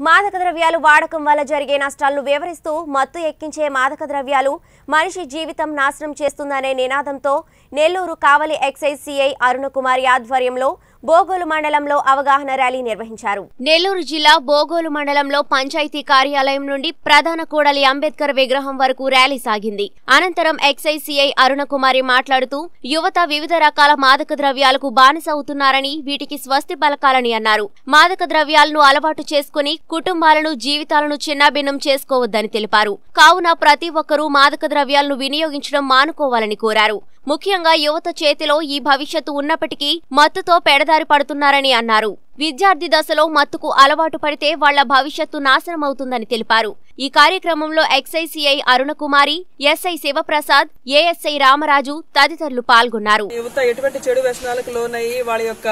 మాదక ద్రవ్యాలు వాడకం వల్ల జరిగే నష్టాలను వివరిస్తూ మత్తు ఎక్కించే మాదక ద్రవ్యాలు మనిషి జీవితం నాశనం చేస్తుందనే నినాదంతో నెల్లూరు కావలి ఎక్సైజ్ సిఐ అరుణకుమారి ఆధ్వర్యంలో బోగోలు మండలంలో అవగాహన ర్యాలీ నిర్వహించారు. నెల్లూరు జిల్లా బోగోలు మండలంలో పంచాయతీ కార్యాలయం నుండి ప్రధాన కూడలి అంబేద్కర్ విగ్రహం వరకు ర్యాలీ సాగింది. అనంతరం ఎక్సైసీఐ అరుణకుమారి మాట్లాడుతూ యువత వివిధ రకాల మాదక ద్రవ్యాలకు బానిస అవుతున్నారని వీటికి స్వస్తి పలకాలని అన్నారు. మాదక ద్రవ్యాలను అలవాటు చేసుకుని కుటుంబాలను జీవితాలను చిన్నాభిన్నం చేసుకోవద్దని తెలిపారు. కావున ప్రతి ఒక్కరూ మాదక ద్రవ్యాలను వినియోగించడం మానుకోవాలని కోరారు. ముఖ్యంగా యువత చేతిలో ఈ భవిష్యత్తు ఉన్నప్పటికీ మత్తుతో పెడదారి పడుతున్నారని అన్నారు. విద్యార్థి దశలో మత్తుకు అలవాటు పడితే వాళ్ళ భవిష్యత్తు నాశనమవుతుందని తెలిపారు. ఈ కార్యక్రమంలో excise CI Arunakumari SI Sivaprasad ASI Ramaraju తదితరులు పాల్గొన్నారు. యువత ఎటువంటి చెడు వ్యసనాలకు లోనయ్యి వాళ్ళ యొక్క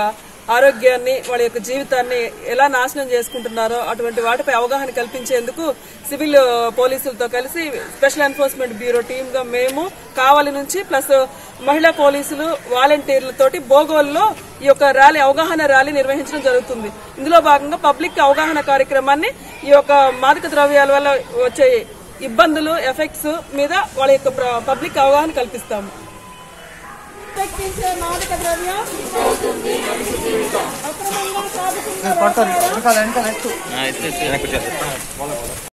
ఆరోగ్యాన్ని వాళ్ళ యొక్క జీవితాన్ని ఎలా నాశనం చేసుకుంటున్నారో అటువంటి వాటిపై అవగాహన కల్పించేందుకు సివిల్ పోలీసులతో కలిసి స్పెషల్ ఎన్ఫోర్స్మెంట్ బ్యూరో టీమ్గా మేము కావలి నుంచి ప్లస్ మహిళా పోలీసులు వాలంటీర్లతోటి బోగోల్లో ఈ యొక్క ర్యాలీ అవగాహన ర్యాలీ నిర్వహించడం జరుగుతుంది. ఇందులో భాగంగా పబ్లిక్ అవగాహన కార్యక్రమాన్ని ఈ యొక్క మాదక ద్రవ్యాల వల్ల వచ్చే ఇబ్బందులు ఎఫెక్ట్స్ మీద వాళ్ళ యొక్క పబ్లిక్ అవగాహన కల్పిస్తాము. ఎక్కించే మాదక ద్రవ్యం అక్రమంగా సాగుతున్న